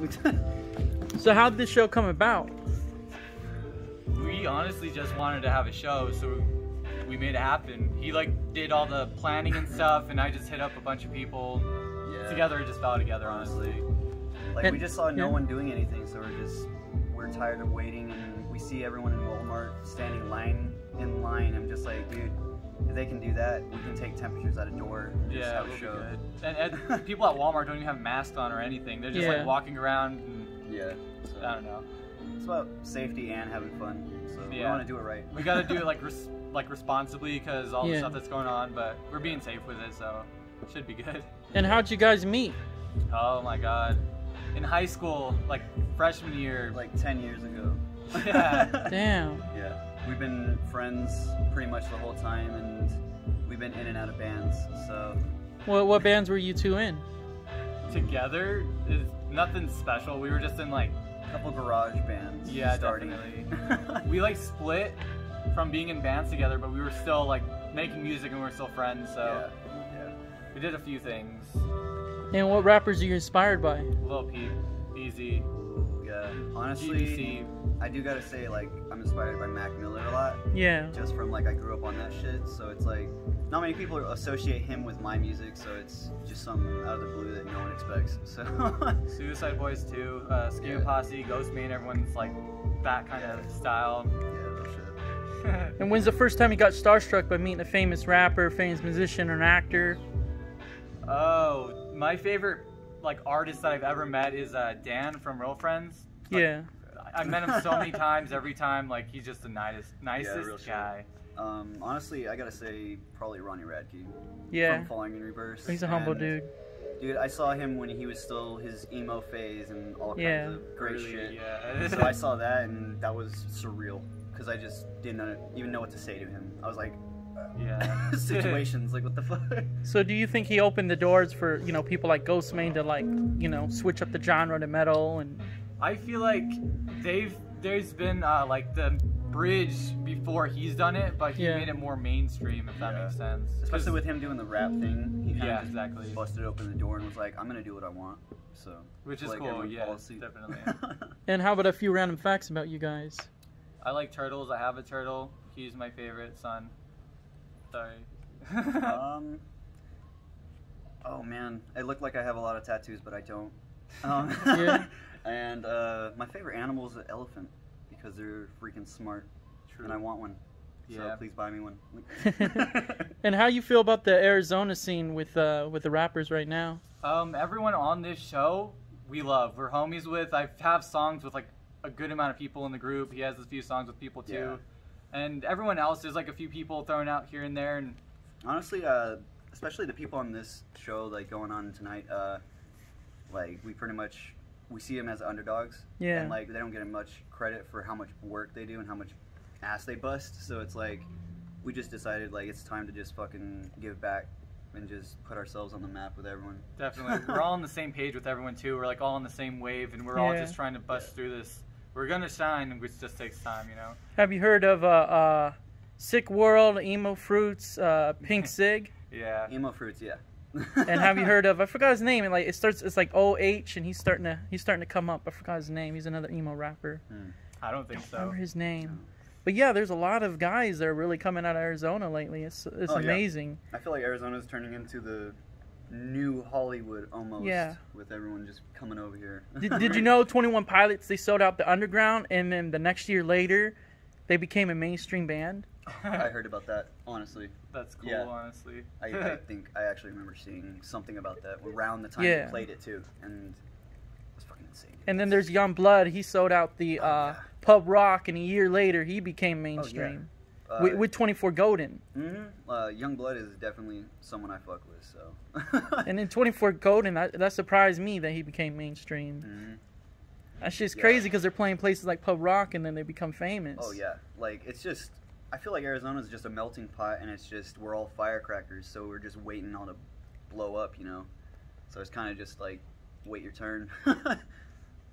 So how did this show come about? we honestly just wanted to have a show, so we made it happen. He like did all the planning and stuff, and I just hit up a bunch of people. yeah. Together, it just fell together, honestly. Like we just saw no yeah. one doing anything, so we're just we're tired of waiting, and we see everyone in Walmart standing line in line. I'm just like, dude, if they can do that, we can take temperatures at a door. And just Yeah, have a will be good. And, and people at Walmart don't even have masks on or anything. They're just Yeah. like walking around. And, Yeah. So I don't know. it's about safety and having fun. So we Yeah. want to do it right. We got to do it like res- like responsibly because all the Yeah. stuff that's going on. But we're being safe with it, so it should be good. And how'd you guys meet? Oh my god. In high school, like freshman year, like 10 years ago. Yeah. Damn. yeah. We've been friends pretty much the whole time, and we've been in and out of bands. So What what bands were you two in? together is nothing special. We were just in like a couple garage bands. Yeah, starting. definitely. we like split from being in bands together, but we were still like making music and we were still friends. So yeah. we did a few things. And what rappers are you inspired by? Lil Peep, Easy, Yeah. Honestly, GBC. I do gotta say, like, I'm inspired by Mac Miller a lot. Yeah. Just from like I grew up on that shit, so it's like not many people associate him with my music, so it's just something out of the blue that no one expects. So Suicide Boys too, uh, Schema Yeah. Posse, Ghostmane, everyone's like that kind of style. yeah, no shit. And when's the first time you got starstruck by meeting a famous rapper, famous musician, or an actor? oh, my favorite like artist that I've ever met is uh, Dan from Real Friends. Like, Yeah. I- I've met him so many times. Every time, like he's just the nicest, nicest real shit. guy. Um, honestly, I gotta say probably Ronnie Radke. Yeah. From Falling in Reverse. He's a humble And, dude. Dude, I saw him when he was still his emo phase and all kinds Yeah. of great Really, shit. Yeah. so I saw that and that was surreal because I just didn't even know what to say to him. I was like, yeah. situations like what the fuck. So do you think he opened the doors for, you know, people like Ghostmane to like, you know, switch up the genre to metal and I feel like they've there's been uh, like the bridge before he's done it, but he Yeah. made it more mainstream, if that Yeah. makes sense. Especially with him doing the rap thing, he kind Yeah, of exactly. busted open the door and was like, "I'm gonna do what I want." So, Which is feel cool, everyone yeah, follows suit. definitely. and how about a few random facts about you guys? I like turtles. I have a turtle. He's my favorite son. Sorry. um. Oh man, I look like I have a lot of tattoos, but I don't. Um, Yeah. and uh, my favorite animal is an elephant because they're freaking smart, True. and I want one. So Yeah. please buy me one. And how you feel about the Arizona scene with uh with the rappers right now? Um, everyone on this show, we love. We're homies with. I have songs with like a good amount of people in the group. He has a few songs with people too, and everyone else. There's like a few people thrown out here and there, and Honestly, uh, especially the people on this show, like going on tonight, uh, like we pretty much we see them as underdogs, Yeah. and like they don't get much credit for how much work they do and how much ass they bust. So it's like we just decided like it's time to just fucking give back and just put ourselves on the map with everyone. definitely we're all on the same page with everyone too. We're like all on the same wave, and we're all just trying to bust through this. We're gonna shine, which just takes time, you know. Have you heard of uh uh Sick World, Emo Fruits, uh Pink Sig? Yeah. Emo fruits, yeah. And have you heard of I forgot his name, and like it starts it's like O H and he's starting to he's starting to come up. I forgot his name. He's another emo rapper. I don't think I don't so. remember his name. But yeah, there's a lot of guys that are really coming out of Arizona lately. It's it's Oh, yeah. amazing. I feel like Arizona's turning into the new Hollywood almost. Yeah. With everyone just coming over here. Did, did you know 21 Pilots they sold out the underground and then the next year later they became a mainstream band? I heard about that, honestly. That's cool, Yeah. honestly. I, I think I actually remember seeing something about that around the time Yeah. they played it too, and it was fucking insane. And then there's Yungblud. He sold out the uh, yeah. pub rock, and a year later he became mainstream uh, with, with 24 Golden. mhm, uh, Yungblud is definitely someone I fuck with. So. And then 24 Golden, that, that surprised me that he became mainstream. Mhm. That's just Yeah. crazy because they're playing places like pub rock, and then they become famous. Oh yeah, like it's just. I feel like Arizona is just a melting pot, and it's just we're all firecrackers, so we're just waiting on to blow up, you know. So it's kind of just like wait your turn.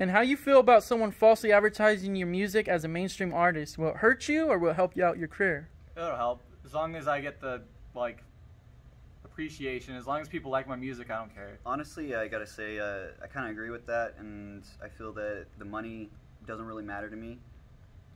And how you feel about someone falsely advertising your music as a mainstream artist? Will it hurt you or will it help you out your career? It'll help as long as I get the like appreciation. As long as people like my music, I don't care. Honestly, I gotta say, uh, I kind of agree with that, and I feel that the money doesn't really matter to me.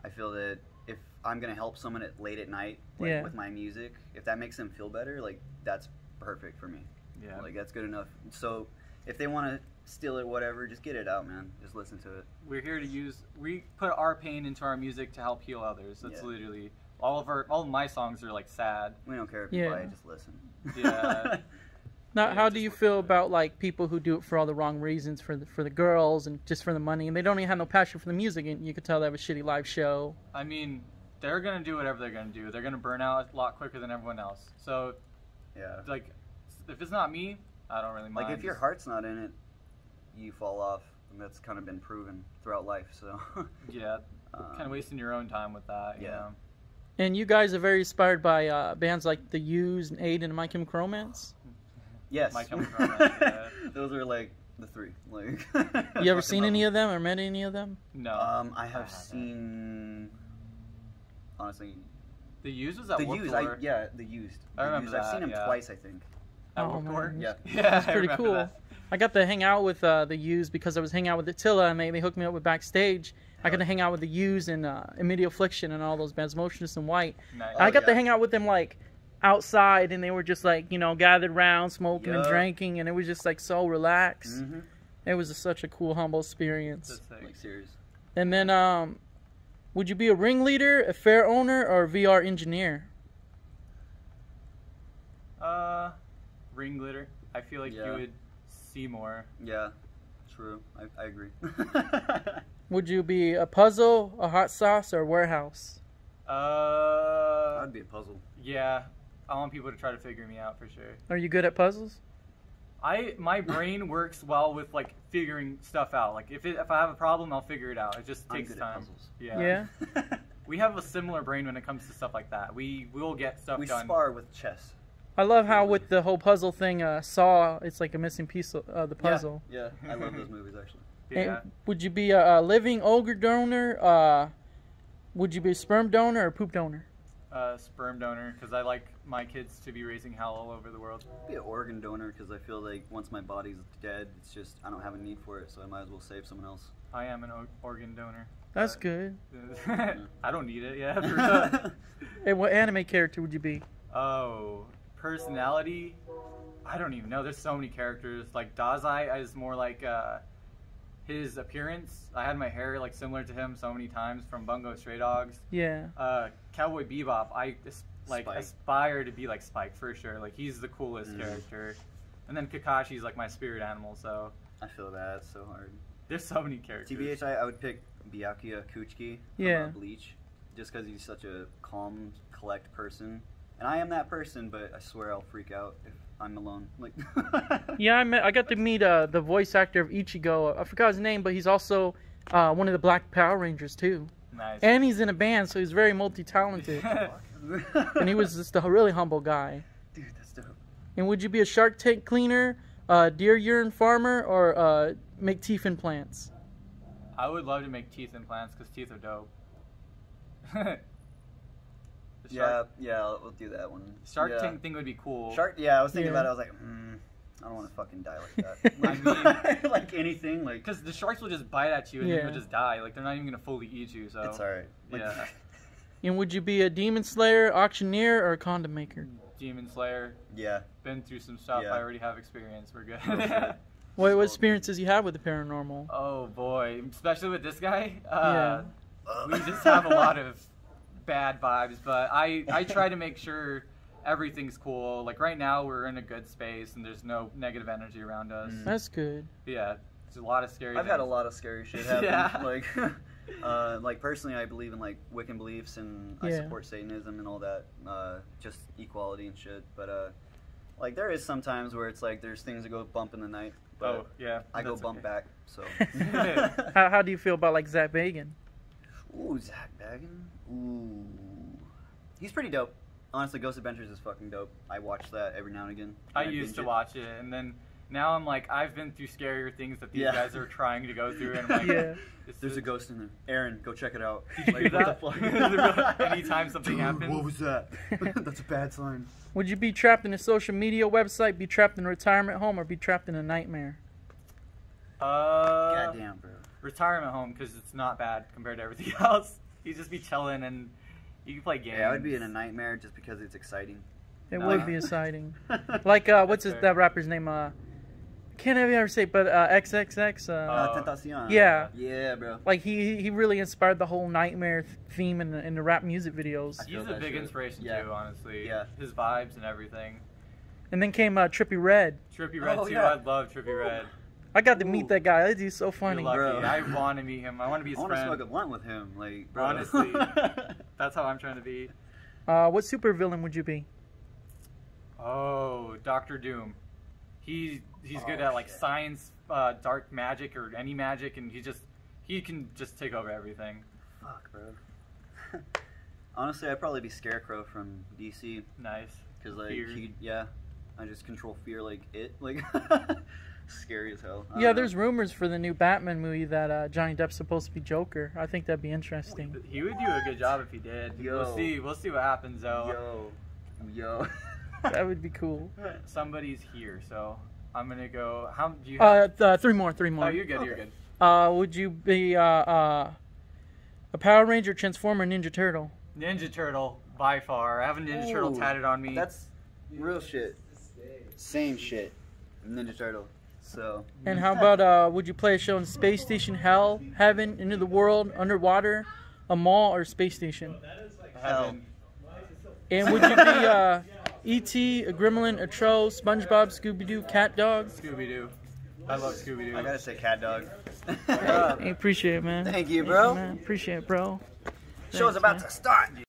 I feel that if I'm gonna help someone at late at night, like Yeah. with my music, if that makes them feel better, like that's perfect for me. Yeah. Like that's good enough. So if they want to steal it, whatever, just get it out, man. Just listen to it. We're here to use. We put our pain into our music to help heal others. That's Yeah. literally all of our. All of my songs are like sad. We don't care if you Yeah. buy it, just listen. Yeah. Now, Yeah, how do you feel about like people who do it for all the wrong reasons, for the for the girls and just for the money, and they don't even have no passion for the music, and you could tell they have a shitty live show. I mean, they're gonna do whatever they're gonna do. They're gonna burn out a lot quicker than everyone else. So, yeah. like, if it's not me, I don't really mind. Like if your heart's not in it, you fall off, and that's kind of been proven throughout life. So. yeah, um, kind of wasting your own time with that. You Yeah. know? And you guys are very inspired by uh, bands like The Used and Aid and My Chemical Romance. Yes. My Chemical Romance, yeah. Those are like the three. Like. You ever seen any of them or met any of them? No. Um, I have haven't. seen. Honestly, the used was at the used. I, Tour. yeah, the used. I The remember used. I've seen him yeah. twice, I think. At Oh, Warped Tour? Yeah. Yeah, It's I pretty remember cool. that. I got to hang out with uh, The U's because I was hanging out with Attila and they, they hooked me up with backstage. I got to hang out with The U's and uh, Immediate Affliction and all those bands, Motionless In White. Nice. Oh, I got to yeah. hang out with them like outside and they were just like, you know, gathered around smoking and drinking and it was just like so relaxed. Mm-hmm. It was such a cool, humble experience. That's. Like serious. And then, um, would you be a ringleader, a fair owner, or a VR engineer? Uh, ring glitter. I feel like Yeah. you would see more. Yeah. True. I, I agree. Would you be a puzzle, a hot sauce, or a warehouse? Uh, I'd be a puzzle. yeah. I want people to try to figure me out for sure. Are you good at puzzles? I my brain works well with like figuring stuff out. Like if it, if I have a problem, I'll figure it out. It just I'm takes good at time. puzzles. Yeah. Yeah. We have a similar brain when it comes to stuff like that. We will get stuff we done. spar with chess. I love how with the whole puzzle thing, uh, Saw, it's like a missing piece of uh, the puzzle. Yeah, I love those movies actually. Yeah. And would you be a, a living ogre donor? Uh, would you be a sperm donor or poop donor? Uh, sperm donor because I like my kids to be raising hell all over the world. Be an organ donor because I feel like once my body's dead, it's just I don't have a need for it, so I might as well save someone else. I am an o- organ donor. That's Uh, good. I don't need it. Yeah. for real. Hey, what anime character would you be? Oh, personality. I don't even know. There's so many characters. Like Dazai is more like uh, his appearance. I had my hair like similar to him so many times from Bungo Stray Dogs. Yeah. Uh, Cowboy Bebop. I like Spike. aspire to be like Spike for sure. Like he's the coolest Mhm. character. And then Kakashi's like my spirit animal. So I feel that it's so hard. there's so many characters. TBH, I, I would pick Byakuya Kuchiki from Yeah. uh, Bleach, just because he's such a calm, collect person. And I am that person, but I swear I'll freak out if I'm alone. Like, Yeah, I met. I got to meet uh, the voice actor of Ichigo. I forgot his name, but he's also uh, one of the Black Power Rangers too. Nice. And he's in a band, so he's very multi-talented. and he was just a really humble guy. dude, that's dope. And would you be a Shark Tank cleaner, uh, deer urine farmer, or uh, make teeth implants? I would love to make teeth implants because teeth are dope. The Yeah, Shark, yeah, I'll, we'll do that one. Shark yeah. Tank thing would be cool. Shark, yeah, I was thinking Yeah. about it. I was like, hmm, I don't want to fucking die like that. I Like, like anything, like Because the sharks will just bite at you and then Yeah. you'll just die. Like they're not even gonna fully eat you. So it's alright. Like, Yeah. And would you be a demon slayer, auctioneer, or a condom maker? Demon Slayer. yeah. Been through some stuff. Yeah. I already have experience. We're good. For sure. What, what experiences you have with the paranormal? oh boy, especially with this guy. Uh, Uh, we just have a lot of bad vibes, but I I try to make sure everything's cool. Like right now, we're in a good space and there's no negative energy around us. Mm. That's good. Yeah, there's a lot of scary. I've had a lot of scary shit happen. Yeah. Like, uh, like personally, I believe in like Wiccan beliefs and I support Satanism and all that, uh, just equality and shit. But uh, like, there is sometimes where it's like there's things that go bump in the night, but Oh yeah, I go bump okay. back. So. How, how do you feel about like Zak Bagan? Ooh, Zak Bagan. Ooh, he's pretty dope. Honestly, Ghost Adventures is fucking dope. I watch that every now and again. I And used to it. watch it, and then now I'm like I've been through scarier things that these Yeah. guys are trying to go through, and I'm like, Yeah. There's a ghost in there. Aaron, go check it out. Did you what the fuck? Anytime something Dude, happens. What was that? That's a bad sign. Would you be trapped in a social media website, be trapped in a retirement home, or be trapped in a nightmare? Uh, Goddamn, bro. retirement home because it's not bad compared to everything else. You just be chilling and you can play games. Yeah, I would be in a nightmare just because it's exciting. It No. would be exciting. Like uh, what's his, that rapper's name? Uh, can't ever say, but uh, XXX. Uh, Uh, Uh, Tentacion. yeah. Yeah, bro. like he he really inspired the whole nightmare theme in the in the rap music videos. He's a big shit. inspiration Yeah. too, honestly. Yeah. His vibes and everything. And then came uh, Trippie Redd. Trippie Redd Oh, too. yeah. I love Trippie Redd. I got to meet that guy. That dude's so You're funny. lucky. Bro. I want to meet him. I want to be his I want to friend. smoke a blunt with him. Like, bro. Honestly. That's how I'm trying to be. Uh, what supervillain would you be? Oh, Doctor Doom. He he's good Oh, at like shit. science, uh, dark magic, or any magic, and he just he can just take over everything. Fuck, bro. Honestly, I'd probably be Scarecrow from DC. Nice. Because, like, Fear. he, yeah, I just control fear like it. Like, scary as hell. Yeah, don't know. there's rumors for the new Batman movie that uh, Johnny Depp's supposed to be Joker. I think that'd be interesting. He would do a good job if he did. Yo. We'll see. We'll see what happens though. Yo. Yo. That would be cool. Somebody's here, so I'm gonna go. How do you? Uh, Have, th- three more, three oh, more. you're good. You're good. Uh, would you be uh, uh, a Power Ranger, Transformer, Ninja Turtle? Ninja Turtle by far. I have a Ninja Turtle tatted on me. That's real shit. Same shit. Ninja Turtle. So, And how about uh, would you play a show in space station, hell, heaven, into the world, underwater, a mall, or space station? heaven. And would you be uh, E.T., a Gremlin, a Troll, SpongeBob, Scooby Doo, Cat Dog? Scooby Doo. I love Scooby Doo. I gotta say Cat Dog. I appreciate it, man. Thank you, Thank bro. man. Appreciate it, bro. Show's Thanks, about man. to start.